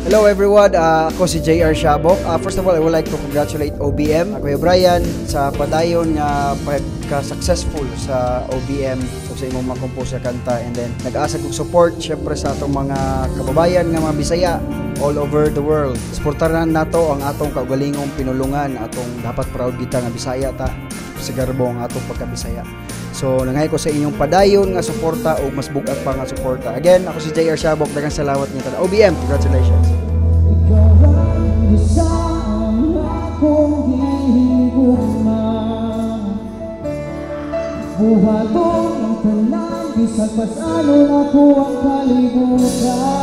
Hello everyone, uh, ako si JR Shabok. Uh, first of all, I would like to congratulate OBM, uh, Kuya Brian, sa padayon nga pagka-successful sa OBM so sa imong mga compose kanta and then nag-asa kong support syempre sa atong mga kababayan nga mga Bisaya all over the world. Suportaran nato ang atong kaugalingong pinulungan, atong dapat proud kita nga Bisaya ta sa garbo ang atong pagkabisaya. So, nangay ko sa inyong padayon nga suporta o mas bugat pa nga suporta. Again, ako si JR Shabok. Dagang salamat niyo tala. OBM, congratulations. Ikaw ang isa bisag pasalon ako ang kalibutan